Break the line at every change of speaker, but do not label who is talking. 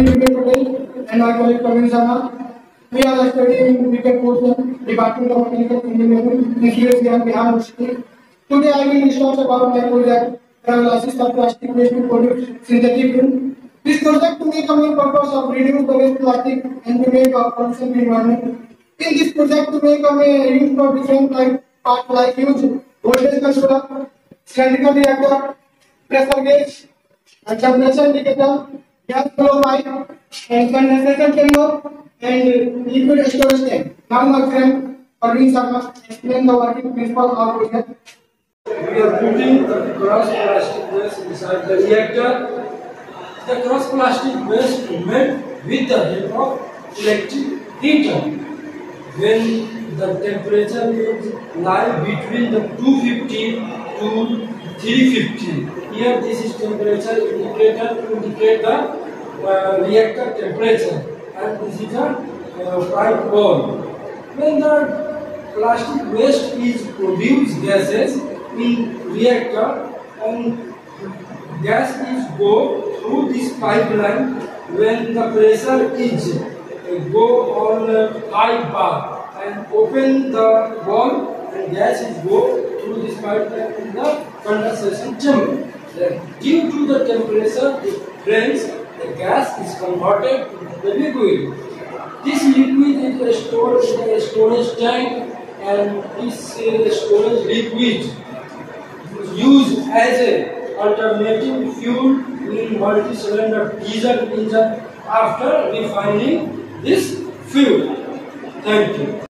and my colleague Praveen Sharma. We are studying in BTech course Department of Mechanical Engineering in CSDM Bihar University. Today I will discuss about my project Pyrolysis of Plastic Waste to produce synthetic film. This project to make a purpose of reduce the waste plastic and to make a pollution environment. In this project to make a use for different type parts like use voltage controller, cylindrical reactor, pressure gauge, and temperature indicator, gas flow pipe, and condensation chamber, and liquid storage tank. Now my friend Sharma explain the working principle of project.
We are putting the cross plastic waste inside the reactor. The cross plastic waste is with the help of electric heater. When the temperature is lie between the 250 to 350. Here this is temperature indicator to indicate the uh, reactor temperature and this is a uh, pipe wall. When the plastic waste is produced gases in reactor and gas is go through this pipeline when the pressure is uh, go on uh, high bar and open the and gas is go through this pipeline in the condensation chamber. Then due to the temperature difference, the gas is converted to the liquid. This liquid is stored in a storage tank and this uh, storage liquid used as a alternative fuel in multi-cylinder diesel engine after refining this fuel. Thank you.